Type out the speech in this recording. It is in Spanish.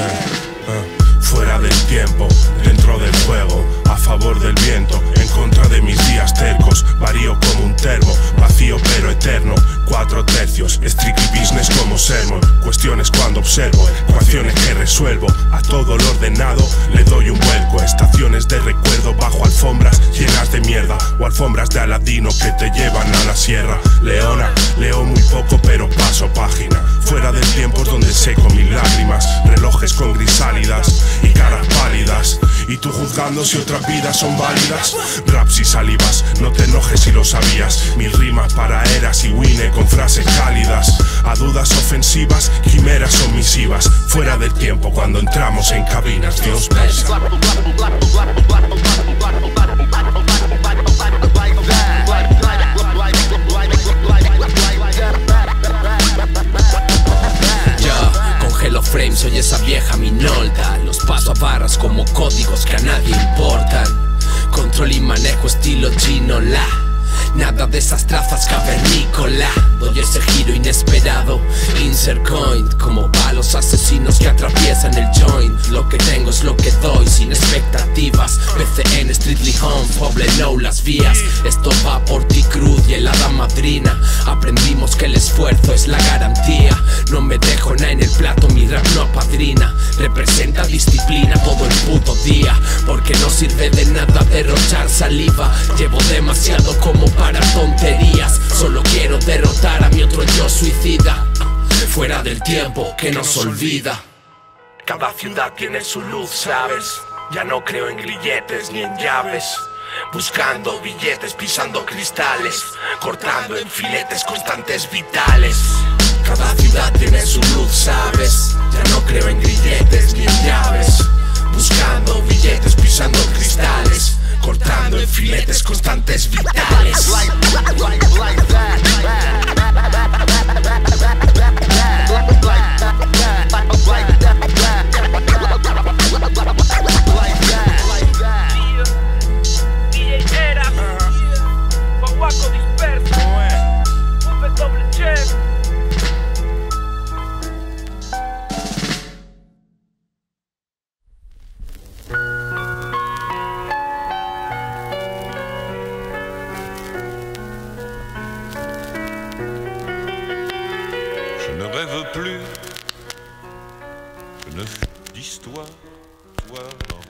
Eh, fuera del tiempo, dentro del fuego, a favor del viento, en contra de mis días tercos, varío como un termo, vacío pero eterno, cuatro tercios, Strictly business como sermon, cuestiones cuando observo, ecuaciones que resuelvo, a todo lo ordenado le doy un vuelco, estaciones de recuerdo bajo alfombras llenas de mierda, o alfombras de aladino que te llevan a la sierra, leona, leo muy poco pero paso página, fuera del tiempo es donde seco mis lágrimas, Relojes con grisálidas y caras pálidas. Y tú juzgando si otras vidas son válidas. Raps y salivas, no te enojes si lo sabías. Mis rimas para eras y wine con frases cálidas. A dudas ofensivas, quimeras omisivas. Fuera del tiempo cuando entramos en cabinas. Dios pesa. Barras como códigos que a nadie importan. Control y manejo estilo chino la. Nada de esas trazas cavernícola. Doy ese giro inesperado. Insert coin Como palos asesinos que atraviesan el joint. Lo que tengo es lo que doy sin expectativas. PCN, Streetly Home, Poble Low, las vías. Esto va por ti cruz y helada madrina. Aprendimos que el esfuerzo es la garantía No me dejo nada en el plato, mi rap no apadrina. Representa disciplina todo el puto día Porque no sirve de nada derrochar saliva. Llevo demasiado como para tonterías Solo quiero derrotar a mi otro yo suicida. Fuera del tiempo que nos olvida. Cada ciudad tiene su luz, ¿sabes? Ya no creo en grilletes ni en llaves Buscando billetes, pisando cristales Cortando en filetes constantes vitales Cada ciudad tiene su luz, ¿sabes? Ya no creo en grilletes ni en llaves neuf d'histoire, toi, toi